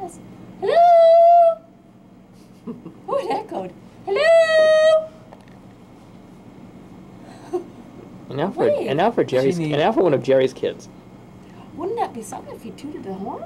Yes. Hello. oh, it echoed. Hello. And now for and now for Jerry's and now for one of Jerry's kids. Wouldn't that be something if he tooted the horn?